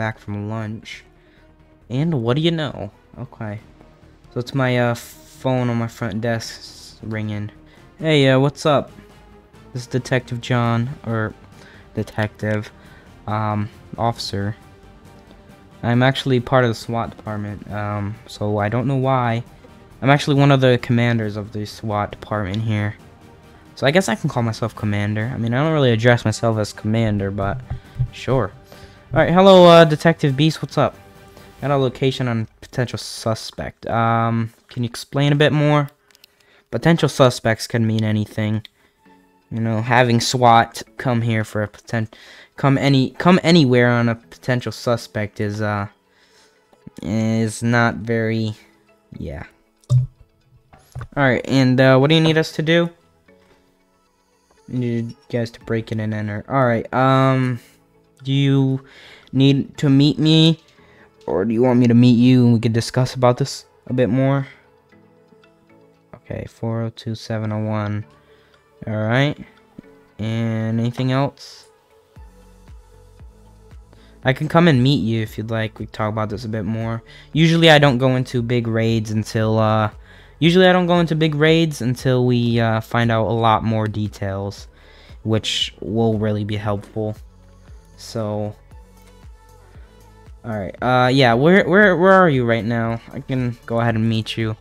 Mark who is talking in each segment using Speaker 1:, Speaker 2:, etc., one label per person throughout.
Speaker 1: back from lunch. And what do you know? Okay. So it's my uh, phone on my front desk ringing. Hey, uh, what's up? This is Detective John, or detective, um, officer. I'm actually part of the SWAT department, um, so I don't know why. I'm actually one of the commanders of the SWAT department here. So I guess I can call myself commander. I mean, I don't really address myself as commander, but sure. Alright, hello, uh, Detective Beast, what's up? Got a location on potential suspect. Um, can you explain a bit more? Potential suspects can mean anything. You know, having SWAT come here for a potent, come any, come anywhere on a potential suspect is uh, is not very, yeah. All right, and uh, what do you need us to do? I need you guys to break in and enter. All right. Um, do you need to meet me, or do you want me to meet you and we can discuss about this a bit more? Okay, 402701. Alright. And anything else? I can come and meet you if you'd like. We talk about this a bit more. Usually I don't go into big raids until, uh... Usually I don't go into big raids until we, uh, find out a lot more details. Which will really be helpful. So... Alright, uh, yeah, where, where, where are you right now? I can go ahead and meet you.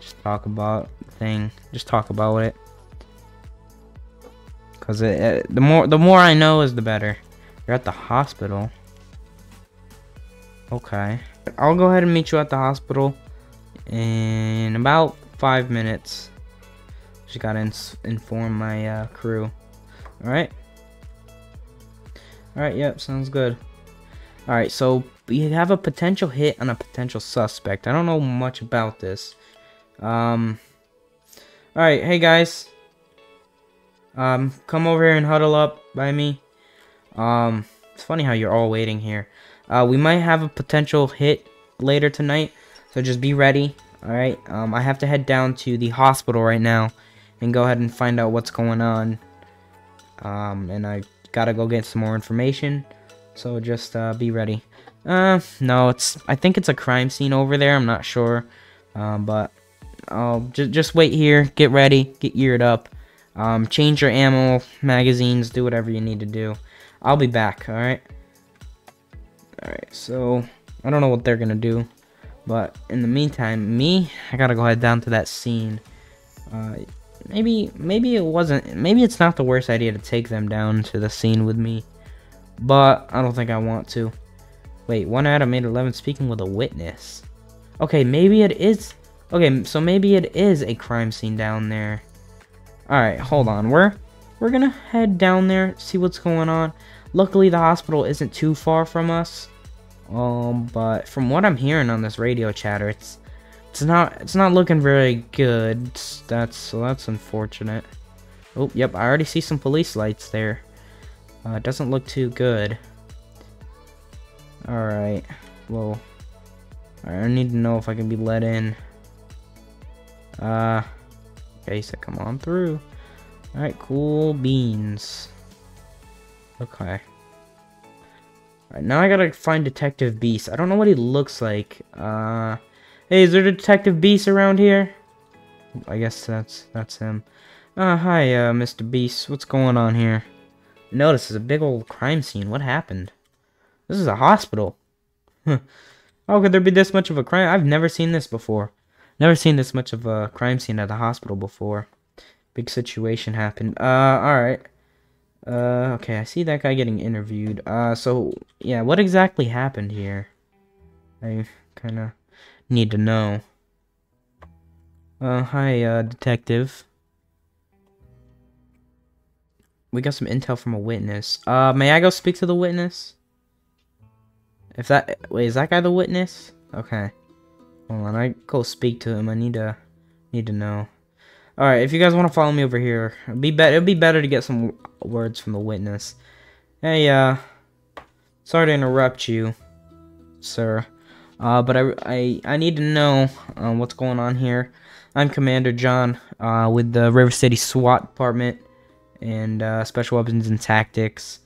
Speaker 1: Just talk about thing. Just talk about it. Cause it, it, the more the more I know is the better. You're at the hospital. Okay. I'll go ahead and meet you at the hospital in about five minutes. Just gotta inform my uh, crew. Alright. Alright, yep, sounds good. Alright, so we have a potential hit on a potential suspect. I don't know much about this. Um, Alright, hey guys. Um, come over here and huddle up by me. Um, it's funny how you're all waiting here. Uh, we might have a potential hit later tonight, so just be ready. Alright, um, I have to head down to the hospital right now and go ahead and find out what's going on. Um, and I gotta go get some more information, so just, uh, be ready. Uh, no, it's, I think it's a crime scene over there, I'm not sure. Um, but um, just just wait here, get ready, get geared up, um, change your ammo, magazines, do whatever you need to do. I'll be back. All right. All right. So I don't know what they're gonna do, but in the meantime, me, I gotta go head down to that scene. Uh, maybe maybe it wasn't. Maybe it's not the worst idea to take them down to the scene with me, but I don't think I want to. Wait, one of made 11 speaking with a witness. Okay, maybe it is Okay, so maybe it is a crime scene down there. Alright, hold on. We're, we're gonna head down there, see what's going on. Luckily, the hospital isn't too far from us. Um, but from what I'm hearing on this radio chatter, it's it's not it's not looking very good. That's that's unfortunate. Oh, yep, I already see some police lights there. Uh, doesn't look too good. Alright, well, I need to know if I can be let in. Uh, okay, so come on through. Alright, cool beans. Okay. Alright, now I gotta find Detective Beast. I don't know what he looks like. Uh, hey, is there Detective Beast around here? I guess that's that's him. Uh, hi, uh, Mr. Beast. What's going on here? Notice this is a big old crime scene. What happened? This is a hospital. How could there be this much of a crime? I've never seen this before. Never seen this much of a crime scene at a hospital before. Big situation happened. Uh, alright. Uh, okay, I see that guy getting interviewed. Uh, so, yeah, what exactly happened here? I kind of need to know. Uh, hi, uh, detective. We got some intel from a witness. Uh, may I go speak to the witness? If that- wait, is that guy the witness? Okay. Hold on, I go speak to him. I need to need to know. All right, if you guys want to follow me over here, it'd be better. It'd be better to get some words from the witness. Hey, uh, sorry to interrupt you, sir. Uh, but I, I, I need to know uh, what's going on here. I'm Commander John uh, with the River City SWAT Department and uh, Special Weapons and Tactics.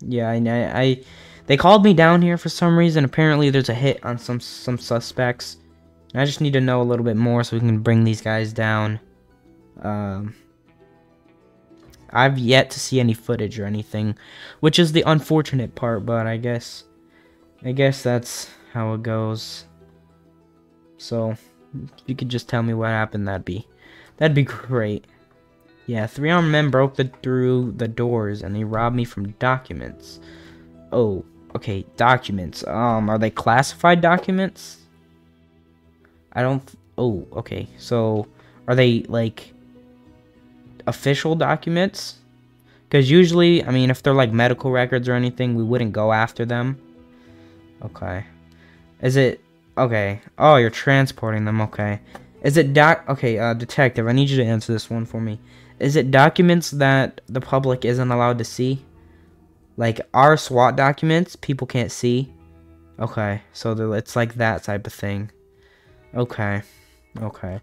Speaker 1: Yeah, I, I, They called me down here for some reason. Apparently, there's a hit on some some suspects. I just need to know a little bit more so we can bring these guys down. Um, I've yet to see any footage or anything, which is the unfortunate part. But I guess, I guess that's how it goes. So, you could just tell me what happened, that'd be, that'd be great. Yeah, three armed men broke the, through the doors and they robbed me from documents. Oh, okay, documents. Um, are they classified documents? I don't. oh, okay. So, are they like official documents? Because usually, I mean, if they're like medical records or anything, we wouldn't go after them. Okay. Is it okay? Oh, you're transporting them. Okay. Is it doc? Okay, uh, detective. I need you to answer this one for me. Is it documents that the public isn't allowed to see? Like our SWAT documents, people can't see. Okay, so it's like that type of thing. Okay, okay.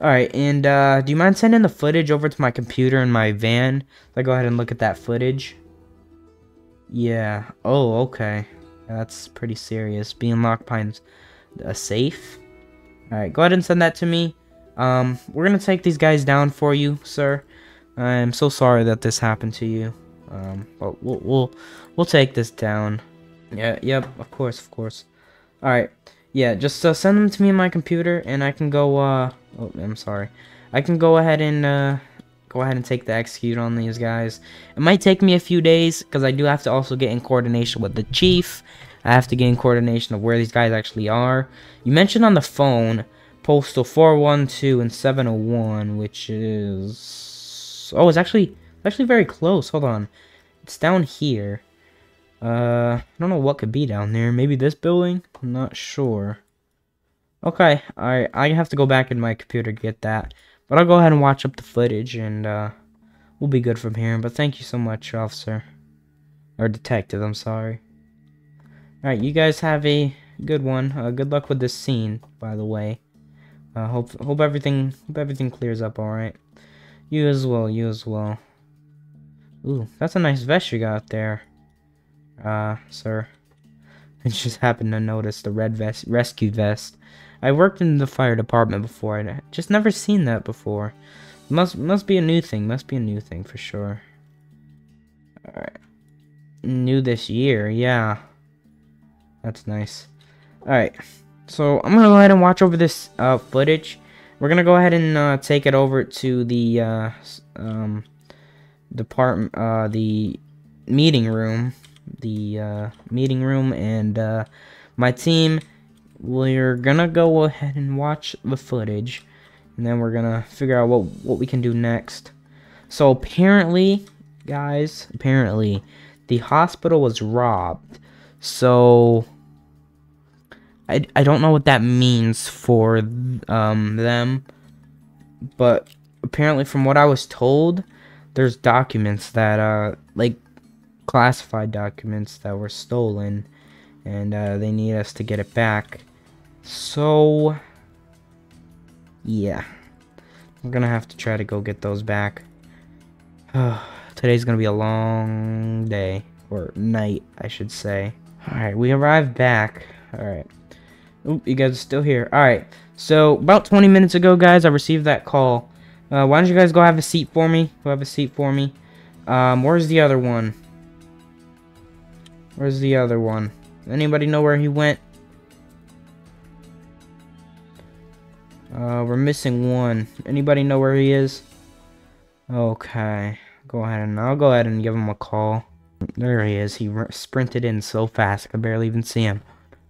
Speaker 1: Alright, and uh, do you mind sending the footage over to my computer in my van? So I go ahead and look at that footage. Yeah. Oh, okay. That's pretty serious. Being locked behind a safe. Alright, go ahead and send that to me. Um, we're gonna take these guys down for you, sir. I'm so sorry that this happened to you. Um, but we'll we'll we'll take this down. Yeah, yep, of course, of course. All right, yeah, just uh, send them to me in my computer, and I can go. Uh, oh, I'm sorry. I can go ahead and uh, go ahead and take the execute on these guys. It might take me a few days because I do have to also get in coordination with the chief. I have to get in coordination of where these guys actually are. You mentioned on the phone postal 412 and 701, which is Oh, it's actually actually very close. Hold on. It's down here. Uh, I don't know what could be down there. Maybe this building? I'm not sure. Okay, alright. I have to go back in my computer to get that. But I'll go ahead and watch up the footage and uh, we'll be good from here. But thank you so much, officer. Or detective, I'm sorry. Alright, you guys have a good one. Uh, good luck with this scene, by the way. Uh, hope hope everything hope everything clears up all right. You as well, you as well. Ooh, that's a nice vest you got there. Uh, sir. I just happened to notice the red vest, rescue vest. I worked in the fire department before, I just never seen that before. Must must be a new thing, must be a new thing for sure. Alright. New this year, yeah. That's nice. Alright. So, I'm gonna go ahead and watch over this uh, footage. We're gonna go ahead and uh, take it over to the uh, um, department, uh, the meeting room, the uh, meeting room, and uh, my team. We're gonna go ahead and watch the footage, and then we're gonna figure out what what we can do next. So apparently, guys, apparently, the hospital was robbed. So I, I don't know what that means for um, them, but apparently from what I was told, there's documents that, uh, like, classified documents that were stolen, and uh, they need us to get it back. So, yeah. I'm gonna have to try to go get those back. Today's gonna be a long day, or night, I should say. Alright, we arrived back. Alright. Oop, you guys are still here. Alright, so about 20 minutes ago, guys, I received that call. Uh, why don't you guys go have a seat for me? Go have a seat for me. Um, where's the other one? Where's the other one? Anybody know where he went? Uh, we're missing one. Anybody know where he is? Okay. Go ahead and I'll go ahead and give him a call. There he is. He sprinted in so fast I could barely even see him.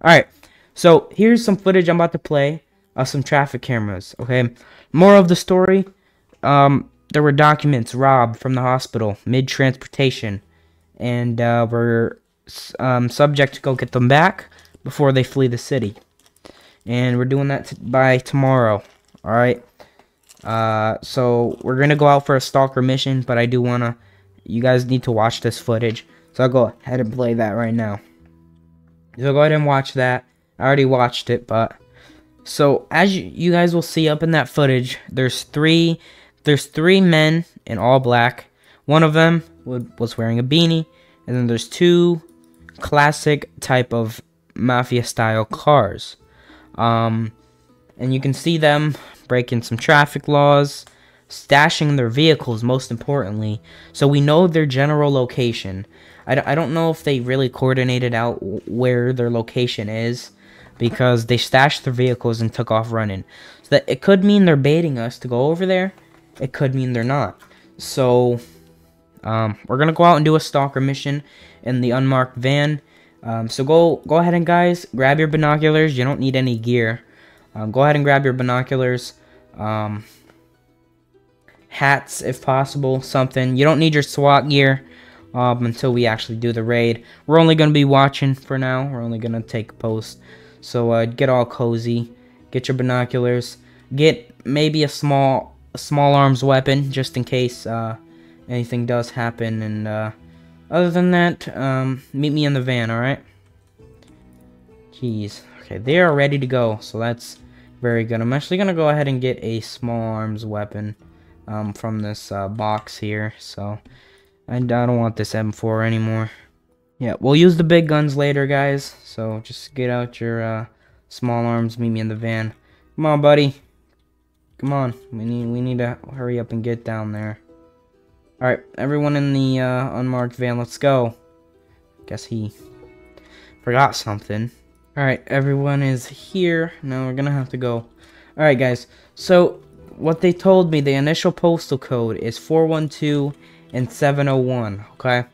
Speaker 1: Alright. So here's some footage I'm about to play of some traffic cameras. Okay, more of the story. Um, there were documents robbed from the hospital mid transportation, and uh, we're um, subject to go get them back before they flee the city. And we're doing that by tomorrow. All right. Uh, so we're gonna go out for a stalker mission, but I do wanna. You guys need to watch this footage, so I'll go ahead and play that right now. So go ahead and watch that. I already watched it, but so as you, you guys will see up in that footage, there's three there's three men in all black. One of them was wearing a beanie, and then there's two classic type of mafia style cars. Um, and you can see them breaking some traffic laws, stashing their vehicles, most importantly, so we know their general location. I, I don't know if they really coordinated out where their location is because they stashed their vehicles and took off running. So that it could mean they're baiting us to go over there. It could mean they're not. So um, we're gonna go out and do a stalker mission in the unmarked van. Um, so go go ahead and guys grab your binoculars. You don't need any gear. Um, go ahead and grab your binoculars. Um, hats if possible. Something. You don't need your SWAT gear um, until we actually do the raid. We're only gonna be watching for now. We're only gonna take a post. So uh, get all cozy. Get your binoculars. Get maybe a small a small arms weapon just in case uh, anything does happen. And uh, other than that, um, meet me in the van, alright? Jeez. Okay, they are ready to go, so that's very good. I'm actually going to go ahead and get a small arms weapon um, from this uh, box here. So, I, I don't want this M4 anymore. Yeah, we'll use the big guns later, guys. So, just get out your uh, small arms, meet me in the van. Come on, buddy. Come on, we need we need to hurry up and get down there. Alright, everyone in the uh, unmarked van, let's go. Guess he forgot something. Alright, everyone is here. Now we're gonna have to go. Alright, guys. So, what they told me, the initial postal code is 412 and 701, okay?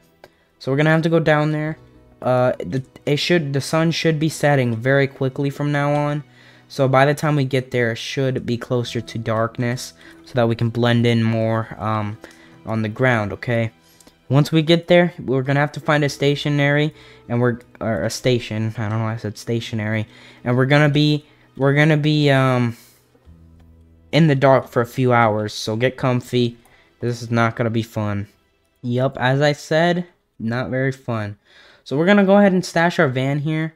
Speaker 1: So we're gonna have to go down there. Uh, the, it should, the sun should be setting very quickly from now on. So by the time we get there, it should be closer to darkness so that we can blend in more, um, on the ground, okay? Once we get there, we're gonna have to find a stationary, and we're or a station. I don't know. I said stationary, and we're gonna be we're gonna be um in the dark for a few hours. So get comfy. This is not gonna be fun. Yup, as I said, not very fun. So we're gonna go ahead and stash our van here.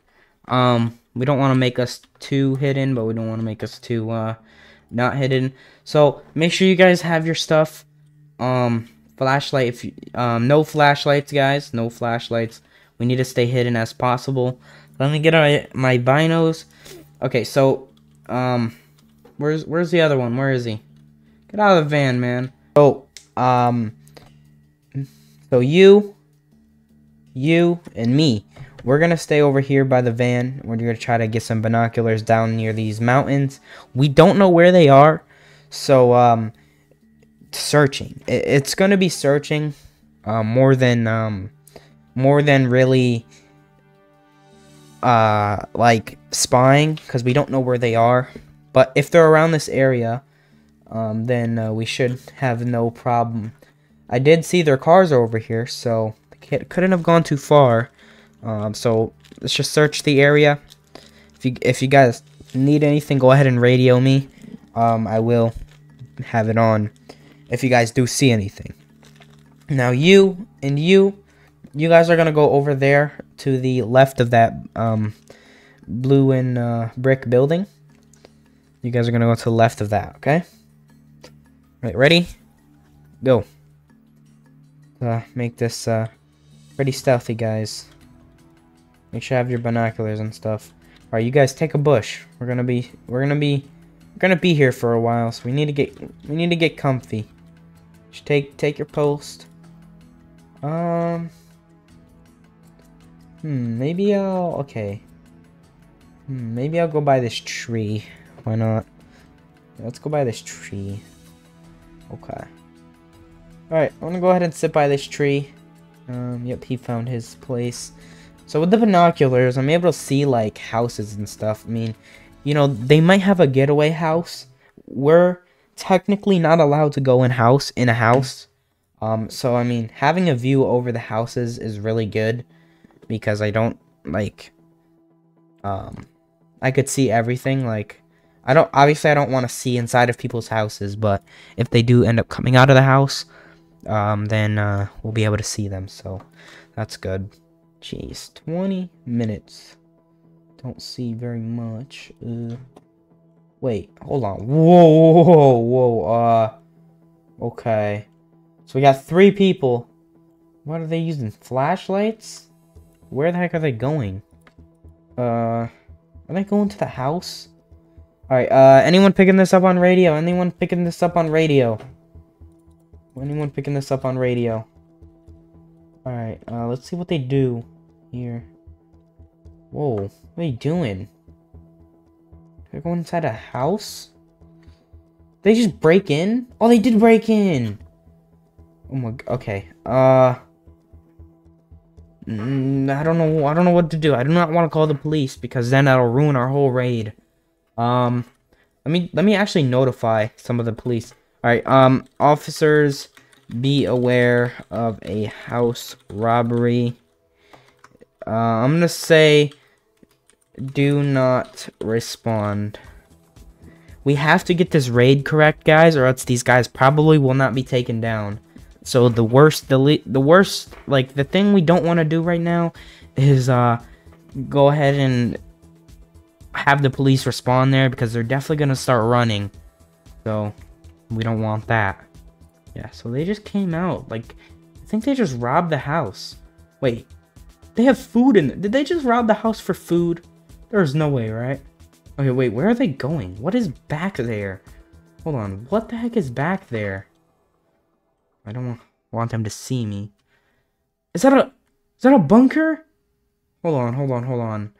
Speaker 1: Um, we don't want to make us too hidden, but we don't want to make us too uh not hidden. So make sure you guys have your stuff um flashlight if you, um no flashlights guys. No flashlights. We need to stay hidden as possible. Let me get my, my binos. Okay so um where's where's the other one? Where is he? Get out of the van man. So um so you you and me we're gonna stay over here by the van. We're gonna try to get some binoculars down near these mountains. We don't know where they are. So um searching. It's going to be searching uh, more than um, more than really uh, like spying because we don't know where they are. But if they're around this area, um, then uh, we should have no problem. I did see their cars are over here, so it couldn't have gone too far. Um, so let's just search the area. If you if you guys need anything, go ahead and radio me. Um, I will have it on if you guys do see anything. Now you and you, you guys are going to go over there to the left of that um, blue and uh, brick building. You guys are going to go to the left of that, okay? Right, ready? Go. Uh, make this uh, pretty stealthy, guys. Make sure you have your binoculars and stuff. All right, you guys take a bush. We're gonna be, we're gonna be, we're gonna be here for a while, so we need to get, we need to get comfy. Just take take your post. Um. Hmm. Maybe I'll. Okay. Hmm, maybe I'll go by this tree. Why not? Let's go by this tree. Okay. Alright, I'm gonna go ahead and sit by this tree. Um, yep, he found his place. So with the binoculars, I'm able to see, like, houses and stuff. I mean, you know, they might have a getaway house. We're technically not allowed to go in house in a house. Um, so I mean, having a view over the houses is really good because I don't like. Um, I could see everything. Like, I don't obviously I don't want to see inside of people's houses, but if they do end up coming out of the house, um, then uh, we'll be able to see them. So that's good. Jeez, 20 minutes. Don't see very much. Uh, Wait, hold on. Whoa, whoa, whoa, uh... Okay. So we got three people. What are they using? Flashlights? where the heck are they going? Uh, are they going to the house? Alright, uh, anyone picking this up on radio? Anyone picking this up on radio? Anyone picking this up on radio? Alright, uh, let's see what they do here. Whoa, what are you doing? They're going inside a house? They just break in? Oh, they did break in! Oh my, okay, uh... Mm, I don't know, I don't know what to do. I do not want to call the police because then that'll ruin our whole raid. Um, let me, let me actually notify some of the police. Alright, um, officers, be aware of a house robbery. Uh, I'm gonna say, do not respond. We have to get this raid correct, guys, or else these guys probably will not be taken down. So the worst, the the worst, like the thing we don't want to do right now is uh go ahead and have the police respond there because they're definitely gonna start running. So we don't want that. Yeah, so they just came out. Like, I think they just robbed the house. Wait, they have food in there. Did they just rob the house for food? There's no way, right? Okay, wait, where are they going? What is back there? Hold on, what the heck is back there? I don't want them to see me. Is that a... Is that a bunker? Hold on, hold on, hold on.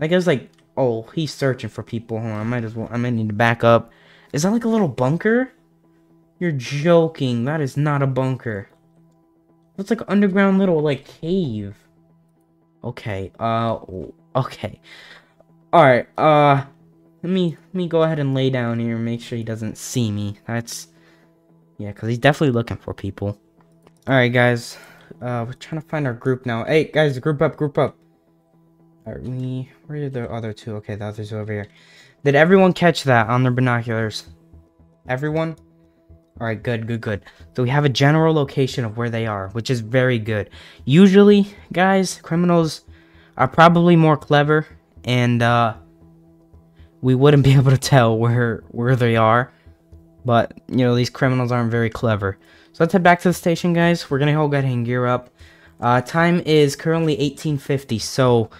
Speaker 1: It was like... Oh, he's searching for people. Hold on, I might as well... I might need to back up. Is that like a little bunker? You're joking. That is not a bunker. That's like underground little, like, cave. Okay, uh... Okay. Alright, uh... Let me, let me go ahead and lay down here and make sure he doesn't see me. That's... Yeah, because he's definitely looking for people. Alright, guys. Uh, we're trying to find our group now. Hey, guys, group up, group up. Alright, we... Where are the other two? Okay, the other two over here. Did everyone catch that on their binoculars? Everyone? Alright, good, good, good. So we have a general location of where they are, which is very good. Usually, guys, criminals are probably more clever, and, uh, we wouldn't be able to tell where, where they are. But, you know, these criminals aren't very clever. So let's head back to the station, guys. We're gonna go ahead and gear up. Uh, time is currently 1850, so,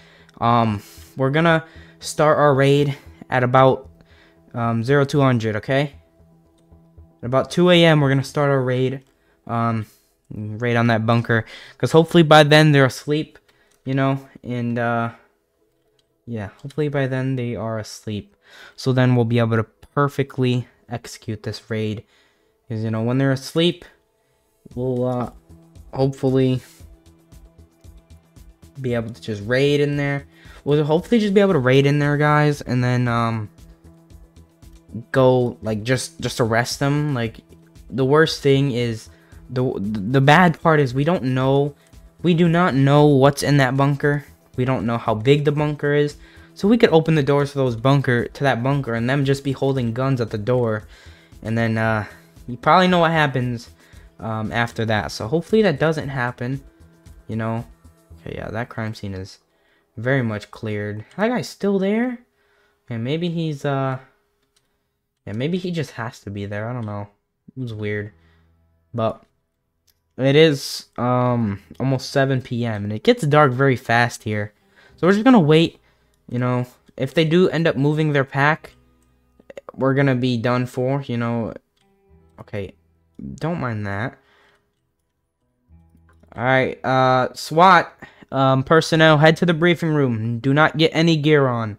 Speaker 1: um, we're gonna start our raid at about, um, 0200, okay? At about 2 a.m., we're gonna start our raid, um, raid on that bunker. Because hopefully by then they're asleep, you know, and, uh, yeah, hopefully by then they are asleep. So then we'll be able to perfectly execute this raid. Because, you know, when they're asleep, we'll, uh, hopefully be able to just raid in there. We'll hopefully just be able to raid in there, guys, and then, um, go, like, just, just arrest them. Like, the worst thing is, the, the bad part is we don't know, we do not know what's in that bunker. We don't know how big the bunker is. So we could open the doors to those bunker to that bunker and them just be holding guns at the door. And then uh, you probably know what happens um, after that. So hopefully that doesn't happen. You know. Okay, yeah, that crime scene is very much cleared. That guy's still there? And maybe he's uh Yeah, maybe he just has to be there. I don't know. It was weird. But it is um almost 7 p.m. and it gets dark very fast here. So we're just gonna wait you know, if they do end up moving their pack, we're gonna be done for, you know. Okay, don't mind that. Alright, uh, SWAT, um, personnel, head to the briefing room. Do not get any gear on.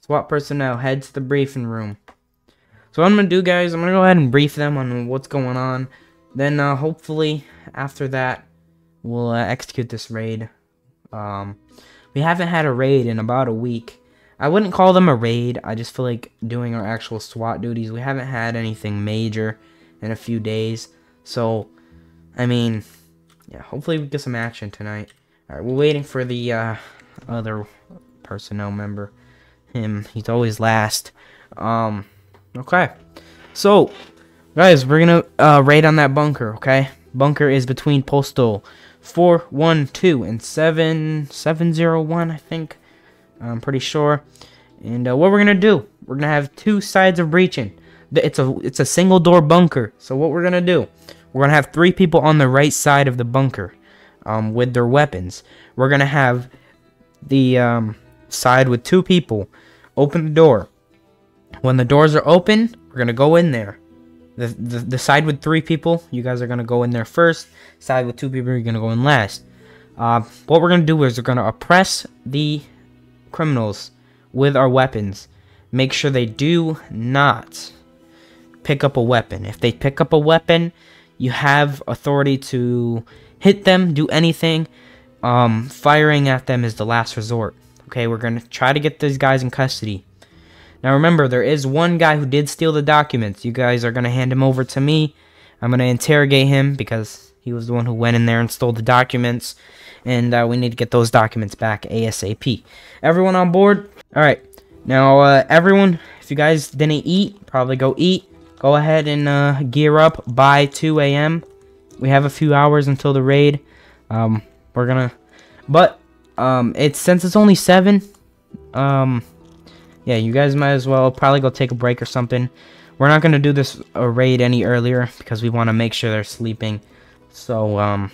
Speaker 1: SWAT personnel, head to the briefing room. So what I'm gonna do, guys, I'm gonna go ahead and brief them on what's going on. Then, uh, hopefully, after that, we'll uh, execute this raid. Um, we haven't had a raid in about a week. I wouldn't call them a raid. I just feel like doing our actual SWAT duties. We haven't had anything major in a few days. So, I mean, yeah, hopefully we get some action tonight. Alright, we're waiting for the uh, other personnel member. Him, he's always last. Um, okay. So, guys, we're gonna uh, raid on that bunker, okay? Bunker is between Postal 412 and 7701, I think. I'm pretty sure. And uh, what we're to do, we're to have two sides of breaching. It's a, it's a single door bunker. So what we're to do, we're to have three people on the right side of the bunker. um, with their weapons. We're gonna have the um, side with two people open the door. When the doors are open, we're gonna go in there. The, the, the side with three people, you guys are gonna go in there first. Side with two people, you're gonna go in last. Uh, what we're gonna do is we're gonna oppress the criminals with our weapons. Make sure they do not pick up a weapon. If they pick up a weapon, you have authority to hit them, do anything. Um, firing at them is the last resort. Okay, we're gonna try to get these guys in custody. Now remember, there is one guy who did steal the documents. You guys are gonna hand him over to me. I'm gonna interrogate him because he was the one who went in there and stole the documents. And uh, we need to get those documents back ASAP. Everyone on board? Alright. Now, uh, everyone, if you guys didn't eat, probably go eat. Go ahead and uh, gear up by 2 a.m. We have a few hours until the raid. Um, we're gonna... But, um, it's since it's only 7, um, yeah, you guys might as well probably go take a break or something. We're not gonna do this uh, raid any earlier because we want to make sure they're sleeping. So, um,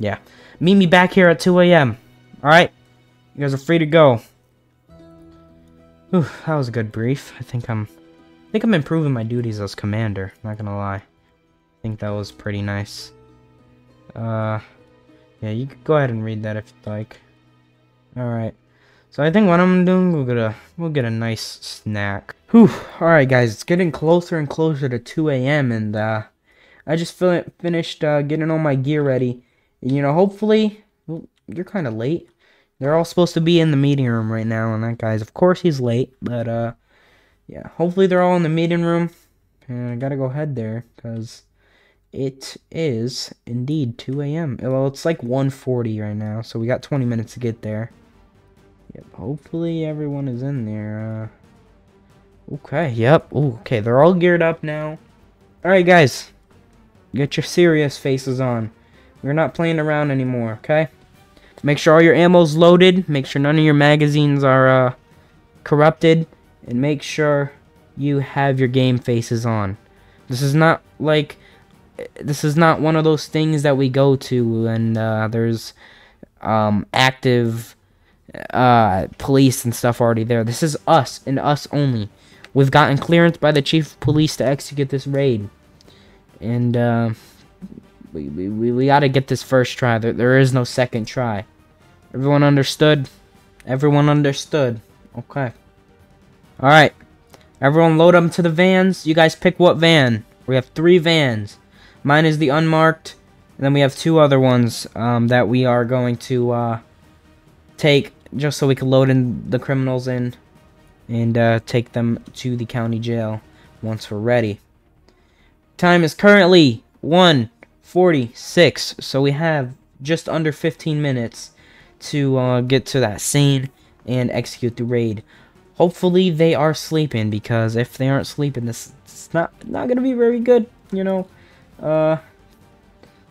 Speaker 1: yeah. Meet me back here at 2 a.m. Alright? You guys are free to go. That was a good brief. I think I'm... I think I'm improving my duties as commander. Not gonna lie. I think that was pretty nice. Uh... Yeah, you could go ahead and read that if you'd like. Alright. So I think what I'm doing, we'll get a we'll get a nice snack. Whew. Alright guys, it's getting closer and closer to 2 a.m. and uh I just finished uh, getting all my gear ready. You know, hopefully, well, you're kind of late. They're all supposed to be in the meeting room right now, and that guy's, of course, he's late. But, uh, yeah, hopefully they're all in the meeting room. And I gotta go head there, because it is indeed 2 a.m. Well, it's like 1.40 right now, so we got 20 minutes to get there. Yep, hopefully everyone is in there. Uh, okay, yep. Ooh, okay, they're all geared up now. Alright, guys. Get your serious faces on. We're not playing around anymore, okay? Make sure all your ammo's loaded. Make sure none of your magazines are uh, corrupted. And make sure you have your game faces on. This is not like... This is not one of those things that we go to and uh, there's um, active uh, police and stuff already there. This is us and us only. We've gotten clearance by the chief of police to execute this raid. And, uh, we, we, we gotta get this first try. There, there is no second try. Everyone understood? Everyone understood. Okay. Alright. Everyone load up to the vans. You guys pick what van. We have three vans. Mine is the unmarked. And then we have two other ones um, that we are going to uh, take just so we can load in the criminals in and uh, take them to the county jail once we're ready. Time is currently 1.46, so we have just under 15 minutes to uh, get to that scene and execute the raid. Hopefully they are sleeping, because if they aren't sleeping, this is not, not going to be very good, you know. Uh,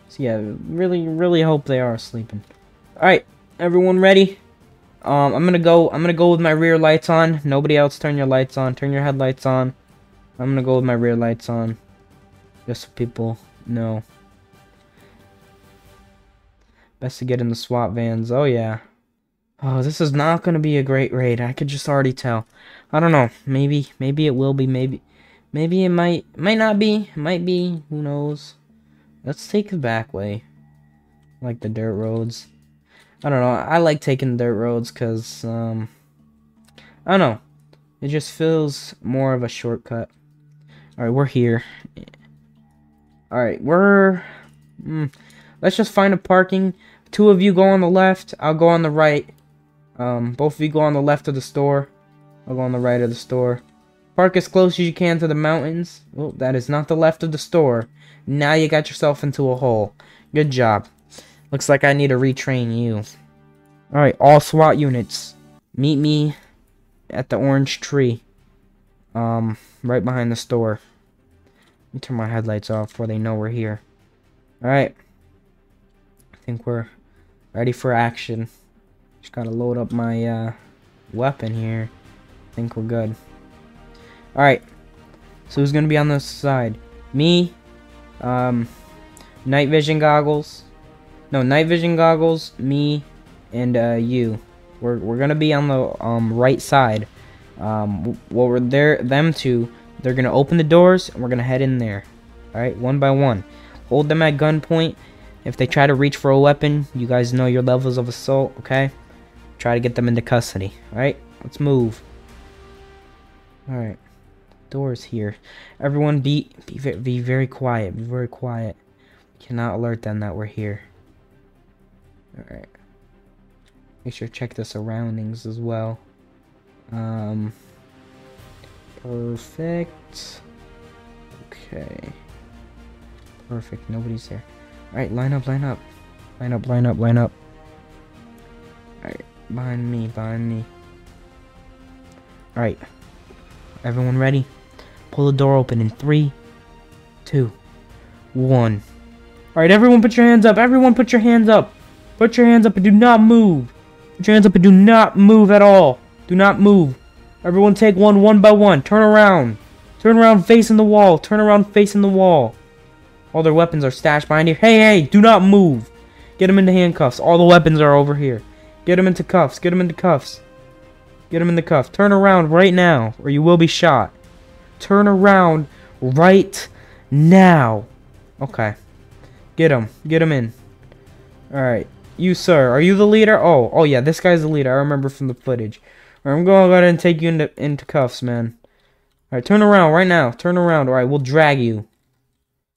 Speaker 1: so yeah, really, really hope they are sleeping. Alright, everyone ready? Um, I'm gonna go, I'm gonna go with my rear lights on. Nobody else turn your lights on. Turn your headlights on. I'm gonna go with my rear lights on. Just so people know. Best to get in the SWAT vans. Oh, yeah. Oh, this is not to be a great raid. I could just already tell. I don't know. Maybe, maybe it will be. Maybe, maybe it might, might not be. It might be. Who knows? Let's take the back way. Like the dirt roads. I don't know. I like taking dirt roads because, um, I don't know. It just feels more of a shortcut. Alright, we're here. Alright, we're... Mm, let's just find a parking. Two of you go on the left. I'll go on the right. Um, both of you go on the left of the store. I'll go on the right of the store. Park as close as you can to the mountains. Oh, that is not the left of the store. Now you got yourself into a hole. Good job. Looks like I need to retrain you. Alright, all SWAT units. Meet me at the orange tree. Um, right behind the store. Let me turn my headlights off before they know we're here. Alright. I think we're ready for action. Just gotta load up my uh, weapon here. I think we're good. Alright. So who's gonna be on this side? Me. Um, night vision goggles. No, night vision goggles, me, and uh, you. We're, we're gonna be on the um, right side. Um, well, we're there, them two, they're gonna open the doors, and we're gonna head in there. Alright, one by one. Hold them at gunpoint. If they try to reach for a weapon, you guys know your levels of assault, okay? Try to get them into custody. Alright, let's move. Alright. Doors here. Everyone be, be, be very quiet. Be very quiet. We cannot alert them that we're here. Alright. Make sure to check the surroundings as well. Um, perfect. Okay. Perfect. Nobody's there. Alright, line up, line up. Line up, line up, line up. Alright, behind me, behind me. Alright. Everyone ready? Pull the door open in three, two, one. Alright, everyone put your hands up. Everyone put your hands up. Put your hands up and do not move. Put your hands up and do not move at all. Do not move. Everyone take one one by one. Turn around. Turn around facing the wall. Turn around facing the wall. All their weapons are stashed behind here. Hey, hey, do not move. Get them into handcuffs. All the weapons are over here. Get them into cuffs. Get them into cuffs. Get them in the cuffs. Turn around right now or you will be shot. Turn around right now. Okay. Get them. Get them in. Alright. You, sir. Are you the leader? Oh, oh yeah. This guy's the leader. I remember from the footage. Right, I'm going to go ahead and take you into, into cuffs, man. Alright, turn around right now. Turn around. Alright, we'll drag you.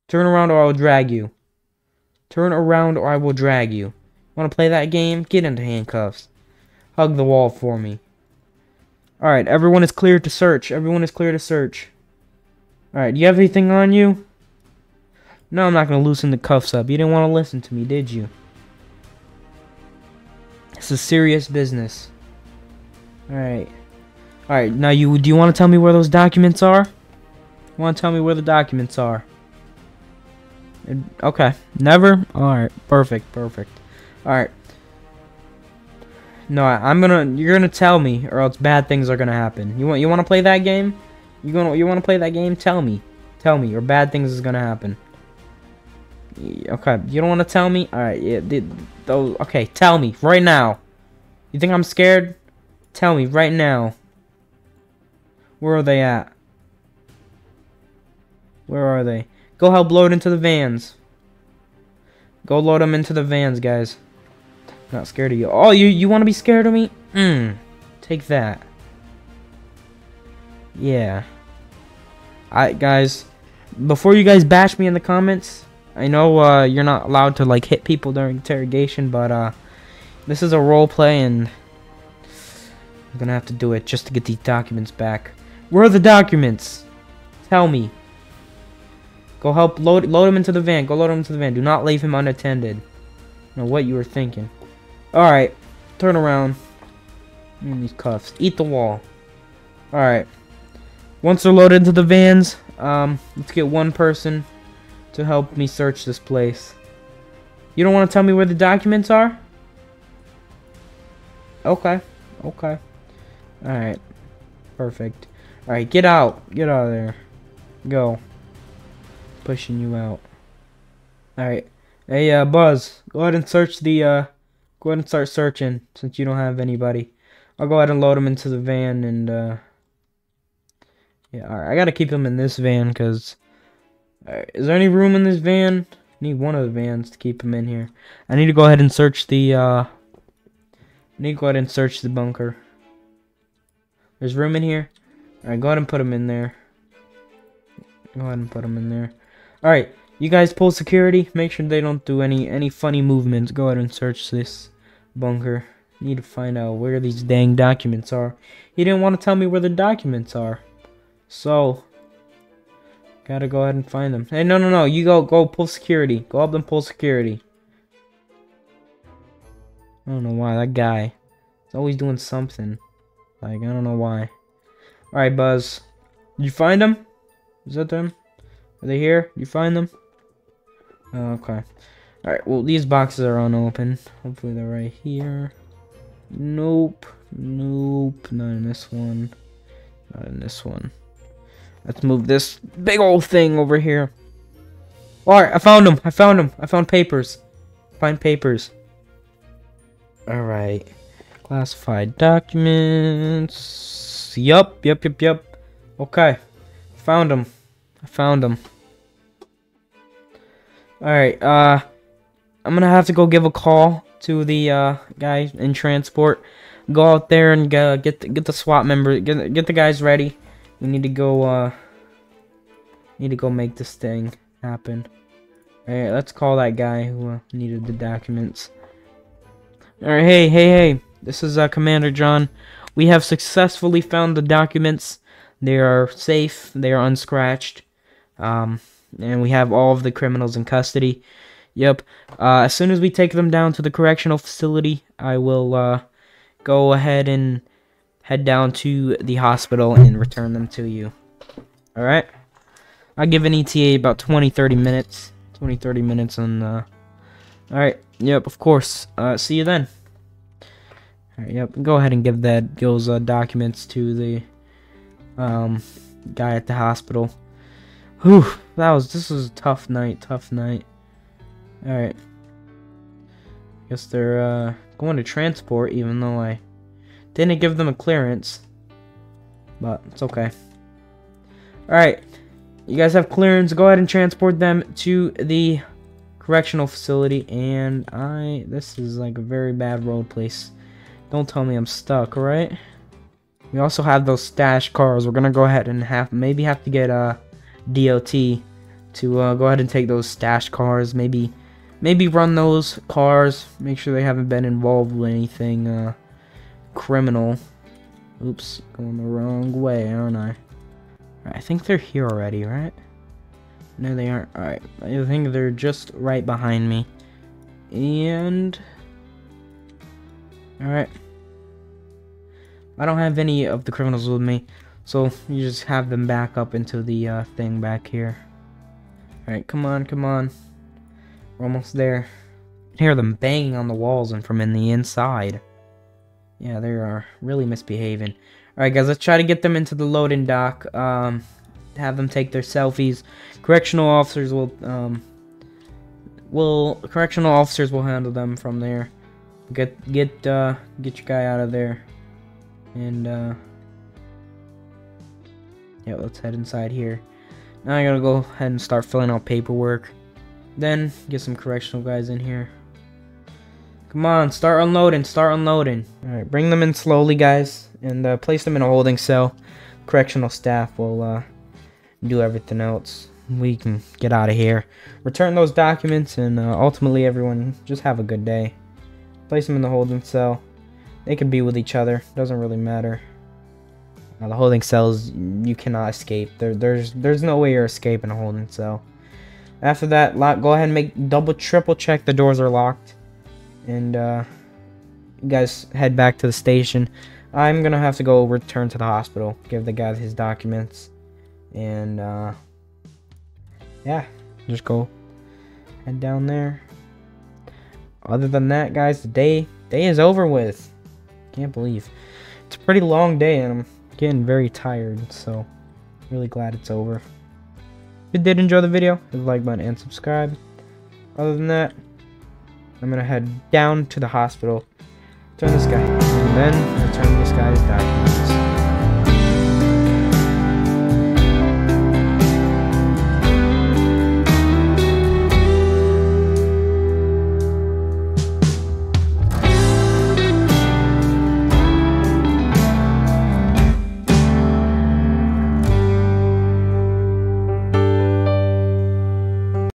Speaker 1: Turn around or I will drag you. Turn around or I will drag you. Want to play that game? Get into handcuffs. Hug the wall for me. Alright, everyone is clear to search. Everyone is clear to search. Alright, do you have anything on you? No, I'm not going to loosen the cuffs up. You didn't want to listen to me, did you? This is serious business. Alright. Alright, now you do you want to tell me where those documents are? You want to tell me where the documents are? Okay. Never? Alright. Perfect. Perfect. Alright. No, I, am gonna. You're gonna tell me, or else bad things are gonna happen. You want? You want to play that game? You gonna? You want to play that game? Tell me. Tell me, or bad things is gonna happen. Okay. You don't want to tell me? All right. Yeah. Okay. Tell me right now. You think I'm scared? Tell me right now. Where are they at? Where are they? Go help load into the vans. Go load them into the vans, guys. Not scared of you. Oh, you you want to be scared of me? Hmm. Take that. Yeah. I guys, before you guys bash me in the comments, I know uh, you're not allowed to like hit people during interrogation, but uh, this is a role play, and I'm gonna have to do it just to get these documents back. Where are the documents? Tell me. Go help load load him into the van. Go load him into the van. Do not leave him unattended. Know what you were thinking. Alright. Turn around. These cuffs. Eat the wall. Alright. Once they're loaded into the vans, um, let's get one person to help me search this place. You don't want to tell me where the documents are? Okay. Okay. Alright. Perfect. Alright, get out. Get out of there. Go. Pushing you out. Alright. Hey, uh, Buzz. Go ahead and search the, uh, Go ahead and start searching since you don't have anybody. I'll go ahead and load them into the van and, uh... Yeah, alright. I gotta keep them in this van because... Is there any room in this van? I need one of the vans to keep them in here. I need to go ahead and search the, uh... I need to go ahead and search the bunker. There's room in here? Alright, go ahead and put them in there. Go ahead and put them in there. Alright, you guys pull security. Make sure they don't do any any funny movements. Go ahead and search this bunker. Need to find out where these dang documents are. He didn't want to tell me where the documents are. So, gotta go ahead and find them. Hey, no, no, no. You go, go pull security. Go up and pull security. I don't know why. That guy is always doing something. Like, I don't know why. Alright, Buzz. Did you find them? Is that them? Are they here? You find them? Oh, okay. Alright, well, these boxes are unopened. Hopefully they're right here. Nope. Nope. Not in this one. Not in this one. Let's move this big old thing over here. Alright, I found them. I found them. I found papers. Find papers. Alright. Classified documents. Yup, yup, yup, yup. Okay. Found them. I found them. Alright, uh... I'm gonna have to go give a call to the uh, guy in transport. Go out there and uh, get the, get the SWAT member, get get the guys ready. We need to go. Uh, need to go make this thing happen. All right, let's call that guy who uh, needed the documents. All right, hey, hey, hey. This is uh, Commander John. We have successfully found the documents. They are safe. They are unscratched. Um, and we have all of the criminals in custody. Yep. Uh, as soon as we take them down to the correctional facility, I will uh, go ahead and head down to the hospital and return them to you. Alright? I'll give an ETA about 20-30 minutes. 20-30 minutes and uh Alright, yep, of course. Uh see you then. Alright, yep, go ahead and give that those uh, documents to the um guy at the hospital. Whew, that was this was a tough night, tough night. Alright. Guess they're uh, going to transport even though I didn't give them a clearance. But it's okay. Alright. You guys have clearance. Go ahead and transport them to the correctional facility. And I... This is like a very bad road place. Don't tell me I'm stuck, alright? We also have those stash cars. We're gonna go ahead and have maybe have to get a DOT to uh, go ahead and take those stash cars. Maybe maybe run those cars. Make sure they haven't been involved with anything uh, criminal. Oops, going the wrong way, aren't I? I think they're here already, right? No, they aren't. Alright, I think they're just right behind me. And... Alright. I don't have any of the criminals with me, so you just have them back up into the uh, thing back here. Alright, come on, come on. We're almost there. hear them banging on the walls and from in the inside. Yeah, they are really misbehaving. Alright guys, let's try to get them into the loading dock. Um, have them take their selfies. Correctional officers will, um, will, correctional officers will handle them from there. Get, get, uh, get your guy out of there. And, uh, yeah, let's head inside here. Now I gotta go ahead and start filling out paperwork. Then, get some correctional guys in here. Come on, start unloading, start unloading. Alright, bring them in slowly, guys, and uh, place them in a holding cell. Correctional staff will uh, do everything else. We can get out of here. Return those documents, and uh, ultimately, everyone, just have a good day. Place them in the holding cell. They can be with each other. Doesn't really matter. Now the holding cells, you cannot escape. There, there's, there's no way you're escaping a holding cell. After that, lock, go ahead and make double, triple check the doors are locked. And, uh, you guys head back to the station. I'm gonna have to go return to the hospital, give the guy his documents. And, uh, yeah, just go head down there. Other than that, guys, the day, day is over with. Can't believe. It's a pretty long day, and I'm getting very tired, so really glad it's over. If you did enjoy the video, hit the like button and subscribe. Other than that, I'm gonna head down to the hospital, turn this guy, and then return this guy's documents.